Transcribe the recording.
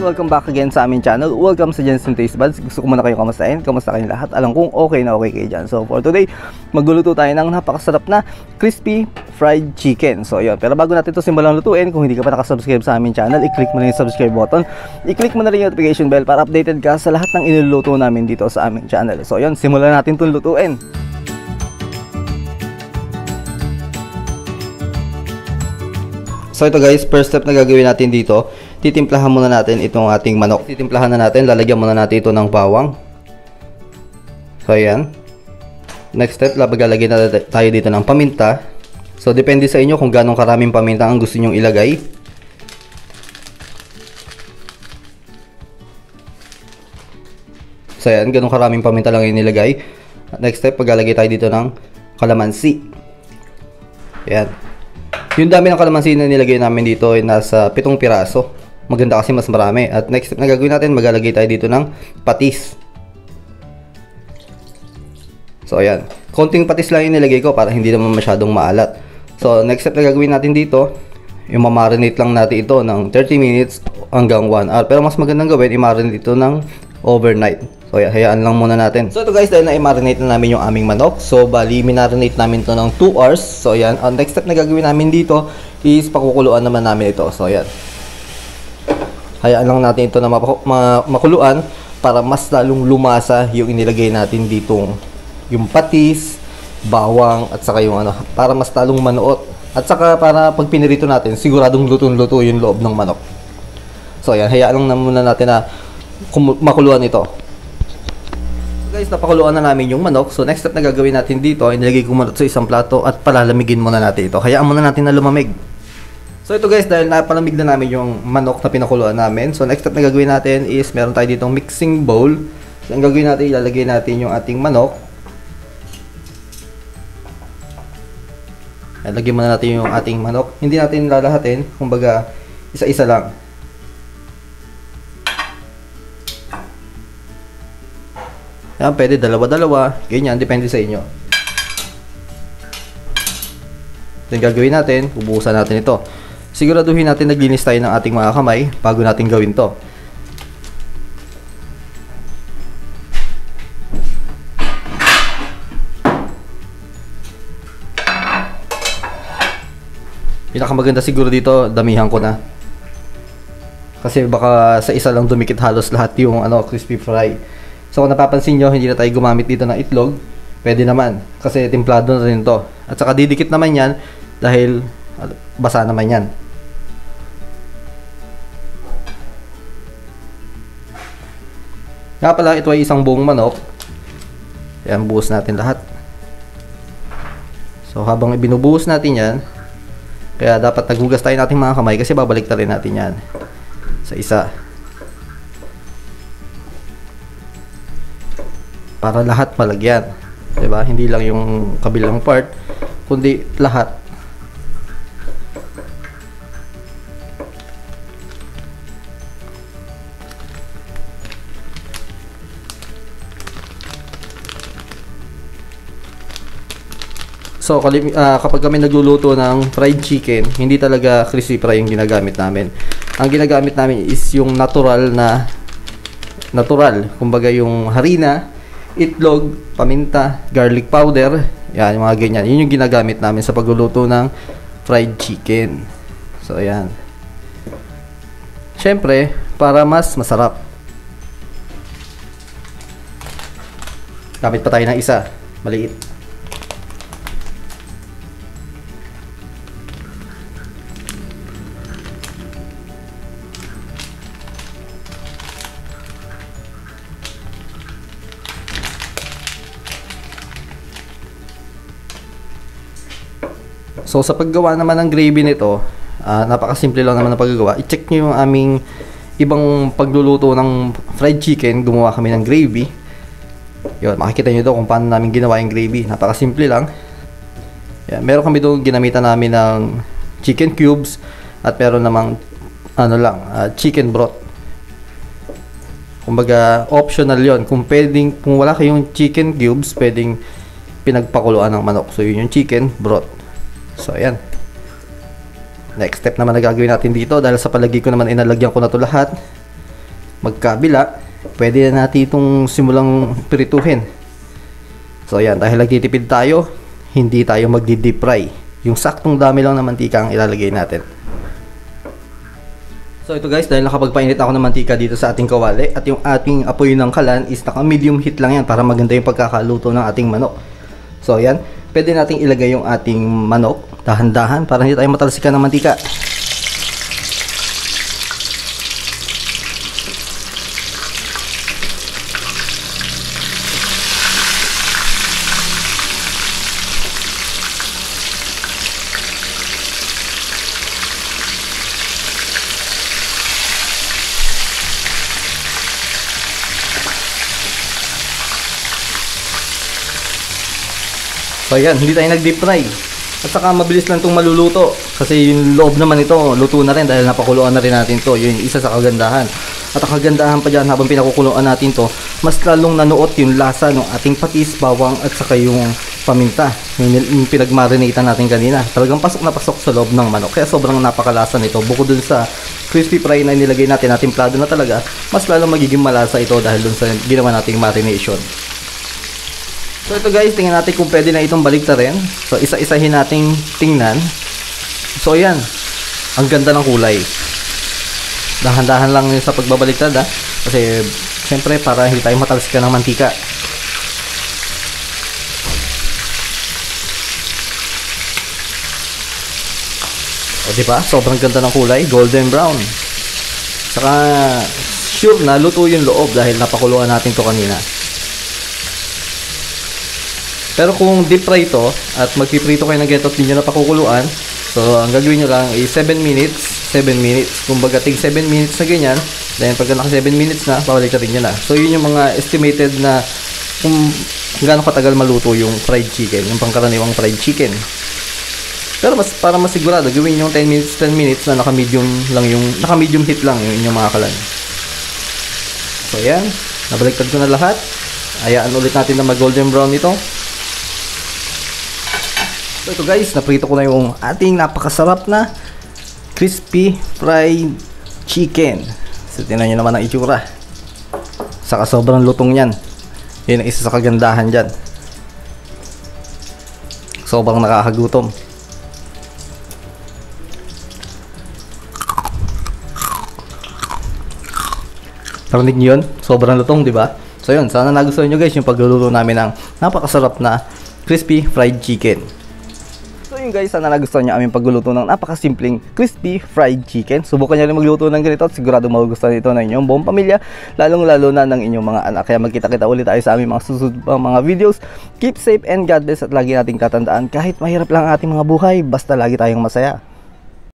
welcome back again sa aming channel. Welcome sa Jensen Taste Buds. Gusto ko muna kayo kamustahin. Kamusta kayong lahat? Alam kong okay na okay kayo dyan. So for today, magluluto tayo ng napakasarap na crispy fried chicken. So yun, pero bago natin ito simulang lutuin, kung hindi ka pa nakasubscribe sa aming channel, i-click mo na yung subscribe button. I-click mo na rin yung notification bell para updated ka sa lahat ng iniluluto namin dito sa aming channel. So yun, simulan natin itong lutuin. So ito guys, first step na gagawin natin dito, titimplahan muna natin itong ating manok. Titimplahan na natin, lalagyan muna natin ito ng bawang. So ayan. Next step, lalagyan na tayo dito ng paminta. So depende sa inyo kung ganong karaming paminta ang gusto nyong ilagay. So ayan, ganong karaming paminta lang yung nilagay. Next step, paglalagay tayo dito ng kalamansi. Ayan. Yung dami ng kalamansi na nilagay namin dito ay nasa pitong piraso. Maganda kasi mas marami. At next step na gagawin natin, maglalagay tayo dito ng patis. So ayan. Konting patis lang yung nilagay ko para hindi naman masyadong maalat. So next step na gagawin natin dito, yung mamarinate lang natin ito ng 30 minutes hanggang 1 hour. Pero mas magandang gawin, i-marinate ito ng overnight. So, hayaan lang muna natin. So, ito guys, dahil na-marinate na namin yung aming manok. So, bali, minarinate namin to ng 2 hours. So, yan. Ang next step na gagawin namin dito is pakukuluan naman namin ito. So, yan. Hayaan lang natin ito na ma makuluan para mas lalong lumasa yung inilagay natin dito. Yung patis, bawang, at saka yung ano, para mas lalong manuot. At saka para pag pinirito natin, siguradong lutong-luto yung loob ng manok. So, yan. Hayaan lang na muna natin na makuluan ito guys, napakuluan na namin yung manok. So, next step na gagawin natin dito, ay nilagay ko muna sa isang plato at palalamigin muna natin ito. Hayaan muna natin na lumamig. So, ito guys, dahil napalamig na namin yung manok na pinakuluan namin. So, next step na gagawin natin is meron tayo ditong mixing bowl. So, ang gagawin natin, ilalagay natin yung ating manok. Lagyan muna natin yung ating manok. Hindi natin lalahatin, kumbaga isa-isa lang. Yan, pwede dalawa-dalawa. Ganyan, depende sa inyo. Then gagawin natin, ubuhusan natin ito. Siguraduhin natin naglinis tayo ng ating mga kamay bago natin gawin to. Pinakamaganda siguro dito, damihan ko na. Kasi baka sa isa lang dumikit halos lahat yung ano, crispy fry. So kung napapansin nyo, hindi na tayo gumamit dito ng itlog. Pwede naman. Kasi timplado na rin to. At saka didikit naman yan dahil basa naman yan. Nga pala, ito ay isang buong manok. Yan, buhos natin lahat. So habang ibinubuhos natin yan, kaya dapat naghugas tayo natin mga kamay kasi babalik rin natin yan sa isa. Para lahat malagyan. 'Di ba? Hindi lang yung kabilang part, kundi lahat. So, uh, kapag kami nagluluto ng fried chicken, hindi talaga crispy fry yung ginagamit namin. Ang ginagamit namin is yung natural na natural. Kumbaga yung harina, itlog, paminta, garlic powder, yan, yung mga ganyan. Yun yung ginagamit namin sa pagluluto ng fried chicken. So, ayan. Siyempre, para mas masarap. Gamit pa tayo ng isa. Maliit. So sa paggawa naman ng gravy nito, uh, napakasimple lang naman ng paggagawa. I-check niyo yung aming ibang pagluluto ng fried chicken, gumawa kami ng gravy. Yun, makikita niyo doon kung paano namin ginawa yung gravy. Napakasimple lang. Yan, meron kami doon ginamitan namin ng chicken cubes at meron namang ano lang, uh, chicken broth. Kumbaga, optional yon Kung pwedeng, kung wala kayong chicken cubes, pwedeng pinagpakuluan ng manok. So, yun yung chicken broth. So, ayan. Next step naman na gagawin natin dito dahil sa palagi ko naman inalagyan ko na to lahat. magkabila, pwede na natin itong simulang pirituhin. So ayan, dahil nagtitipid tayo, hindi tayo magdi-deep fry. Yung saktong dami lang ng mantika ang ilalagay natin. So ito guys, dahil nakapagpainit ako ng mantika dito sa ating kawali at yung ating apoy ng kalan is naka medium heat lang yan para maganda yung pagkakaluto ng ating manok. So ayan, pwede nating ilagay yung ating manok dahan-dahan para hindi tayo matalsikan ng mantika. So ayan, hindi tayo nag-deep fry. At saka mabilis lang itong maluluto. Kasi yung loob naman ito, luto na rin dahil napakuluan na rin natin to. Yun isa sa kagandahan. At ang kagandahan pa dyan habang pinakukuluan natin to, mas lalong nanuot yung lasa ng ating patis, bawang at saka yung paminta. Yung, yung pinagmarinatan natin kanina. Talagang pasok na pasok sa loob ng manok. Kaya sobrang napakalasa nito. Bukod dun sa crispy fry na nilagay natin, plado na talaga, mas lalong magiging malasa ito dahil dun sa ginawa nating marination. So ito guys, tingnan natin kung pwede na itong baliktarin. So isa-isahin nating tingnan. So ayan, ang ganda ng kulay. Dahan-dahan lang sa pagbabaliktad ha. Kasi siyempre para hindi tayo matalsikan ng mantika. O di ba? Sobrang ganda ng kulay, golden brown. Saka sure na luto yung loob dahil napakuluan natin to kanina. Pero kung deep fry ito at magpiprito kayo ng getot ninyo na pakukuluan, so ang gagawin nyo lang is 7 minutes, 7 minutes. Kung baga tig 7 minutes na ganyan, then pagka naka 7 minutes na, pabalik nyo na. So yun yung mga estimated na kung gaano katagal maluto yung fried chicken, yung pangkaraniwang fried chicken. Pero mas para masigurado, gawin yung 10 minutes, 10 minutes na naka-medium lang yung naka-medium heat lang yung inyong mga kalan. So ayan, nabaliktad ko na lahat. Ayaan ulit natin na mag-golden brown ito. So ito guys, naprito ko na yung ating napakasarap na crispy fried chicken. So tingnan nyo naman ang itsura. Saka sobrang lutong yan. Yun ang isa sa kagandahan dyan. Sobrang nakakagutom. Narinig nyo yun? Sobrang lutong, di ba? So yun, sana nagustuhan nyo guys yung pagluluto namin ng napakasarap na crispy fried chicken. Guys, sana nagustuhan nyo aming pagluluto ng napakasimpleng crispy fried chicken. Subukan nyo rin magluto ng ganito at sigurado magugustuhan ito ng inyong buong pamilya, lalong lalo na ng inyong mga anak. Kaya magkita-kita ulit tayo sa aming mga susunod pang mga videos. Keep safe and God bless at lagi nating tatandaan kahit mahirap lang ang ating mga buhay, basta lagi tayong masaya.